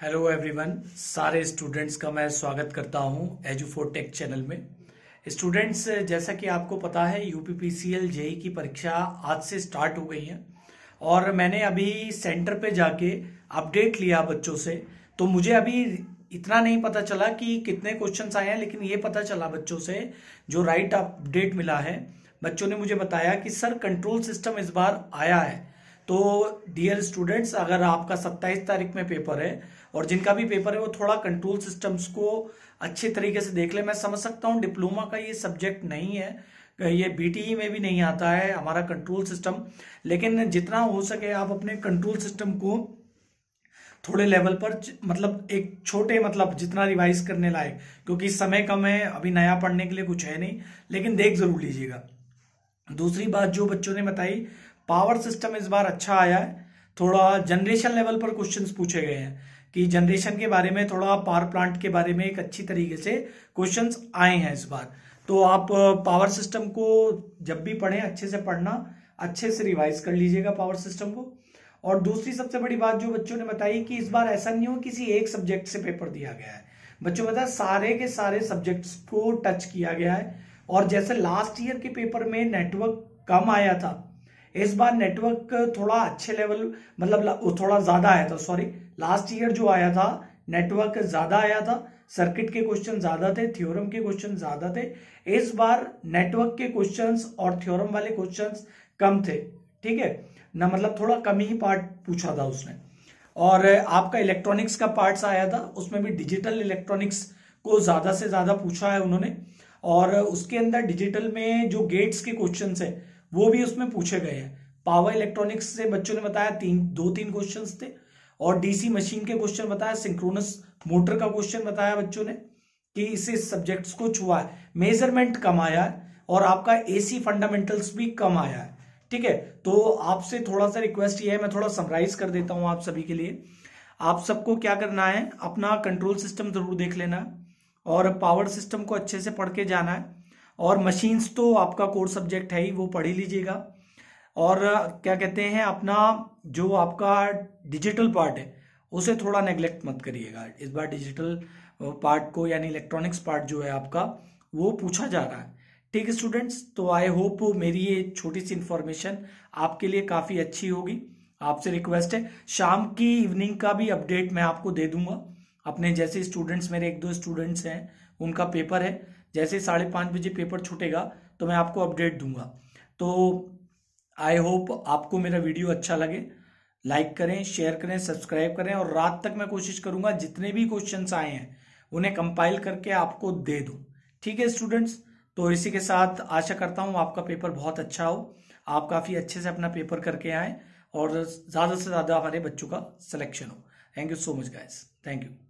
Hello everyone सारे students का मैं स्वागत करता हूँ एजुफोर टेक चैनल में। स्टूडेंट्स जैसा कि आपको पता है यूपीपीसीएल जेई की परीक्षा आज से स्टार्ट हो गई है। और मैंने अभी सेंटर पे जाके अपडेट लिया बच्चों से। तो मुझे अभी इतना नहीं पता चला कि कितने क्वेश्चंस आए हैं, लेकिन ये पता चला बच्चों से जो राइट अपडेट मिला है। बच्चों ने मुझे बताया कि, सर कंट्रोल सिस्टम इस बार आया है। तो डियर स्टूडेंट्स अगर आपका 27 तारीख में पेपर है, और जिनका भी पेपर है, वो थोड़ा कंट्रोल सिस्टम्स को अच्छे तरीके से देख ले। मैं समझ सकता हूँ डिप्लोमा का ये सब्जेक्ट नहीं है, ये बीटीई में भी नहीं आता है, हमारा कंट्रोल सिस्टम लेकिन जितना हो सके आप अपने कंट्रोल सिस्टम को थोड़े लेवल पर मतलब एक छोटे मतलब जितना रिवाइज करने लायक, क्योंकि समय कम है, अभी नया पढ़ने के लिए कुछ है नहीं। लेकिन देख ज़रूर लीजिएगा। दूसरी बात जो बच्चों ने बताई पावर सिस्टम इस बार अच्छा आया है। थोड़ा जनरेशन लेवल पर क्वेश्चंस पूछे गए हैं कि जनरेशन के बारे में, थोड़ा पावर प्लांट के बारे में एक अच्छी तरीके से क्वेश्चंस आए हैं इस बार। तो आप पावर सिस्टम को जब भी पढ़ें, अच्छे से पढ़ना, अच्छे से रिवाइज कर लीजिएगा पावर सिस्टम को। और दूसरी सबसे बड़ी बात जो बच्चों ने बताई कि इस बार ऐसा नहीं हो किसी एक सब्जेक्ट से पेपर दिया गया है। बच्चों बताया सारे के सारे सब्जेक्ट्स को टच किया गया है। और जैसे लास्ट ईयर के पेपर में नेटवर्क कम आया था इस बार नेटवर्क थोड़ा अच्छे लेवल मतलब थोड़ा ज़्यादा आया था सॉरी लास्ट ईयर जो आया था नेटवर्क ज़्यादा आया था सर्किट के क्वेश्चन ज़्यादा थे थ्योरम के क्वेश्चन ज़्यादा थे. इस बार नेटवर्क के क्वेश्चंस और थ्योरम वाले क्वेश्चंस कम थे, ठीक है? ना मतलब थोड़ा कम ही पार्ट पूछा था उसने. और आपका इलेक्ट्रॉनिक्स का पार्ट्स आया था, उसमें भी डिजिटल इलेक्ट्रॉनिक्स को ज़्यादा से ज़्यादा पूछा है उन्होंने. और उसके अंदर डिजिटल में जो गेट्स के क्वेश्चन है वो भी उसमें पूछे गए हैं। पावर इलेक्ट्रॉनिक्स से बच्चों ने बताया तीन, दो तीन क्वेश्चन थे। और डीसी मशीन के क्वेश्चन बताया सिंक्रोनस मोटर का क्वेश्चन बताया बच्चों ने कि इसे सब्जेक्ट्स को छुआ है। मेज़रमेंट कम आया है और आपका एसी फंडामेंटल्स भी कम आया है। ठीक है? तो आपसे थोड़ा सा रिक्वेस्ट ये है, मैं थोड़ा समराइज कर देता हूँ आप सभी के लिए। आप सबको क्या करना है, अपना कंट्रोल सिस्टम ज़रूर देख लेना और पावर सिस्टम को अच्छे से पढ़ के जाना है। और मशीन्स तो आपका कोर सब्जेक्ट है ही, वो पढ़ लीजिएगा। और क्या कहते हैं, अपना जो आपका डिजिटल पार्ट है, उसे थोड़ा नेग्लेक्ट मत करिएगा। इस बार डिजिटल पार्ट को, यानी इलेक्ट्रॉनिक्स पार्ट जो है आपका, वो पूछा जा रहा है। ठीक है स्टूडेंट्स तो आई होप मेरी ये छोटी सी इंफॉर्मेशन आपके लिए काफ़ी अच्छी होगी। आपसे रिक्वेस्ट है, शाम की इवनिंग का भी अपडेट मैं आपको दे दूँगा। अपने जैसे स्टूडेंट्स मेरे एक दो स्टूडेंट्स हैं, उनका पेपर है। जैसे साढ़े पाँच बजे पेपर छूटेगा तो मैं आपको अपडेट दूँगा। तो आई होप आपको मेरा वीडियो अच्छा लगे। लाइक करें, शेयर करें, सब्सक्राइब करें और रात तक मैं कोशिश करूँगा जितने भी क्वेश्चंस आए हैं, उन्हें कंपाइल करके आपको दे दूँ। ठीक है, स्टूडेंट्स? तो इसी के साथ आशा करता हूँ आपका पेपर बहुत अच्छा हो। आप काफ़ी अच्छे से अपना पेपर करके आएँ और ज़्यादा से ज़्यादा हमारे बच्चों का सिलेक्शन हो। Thank you so much guys thank you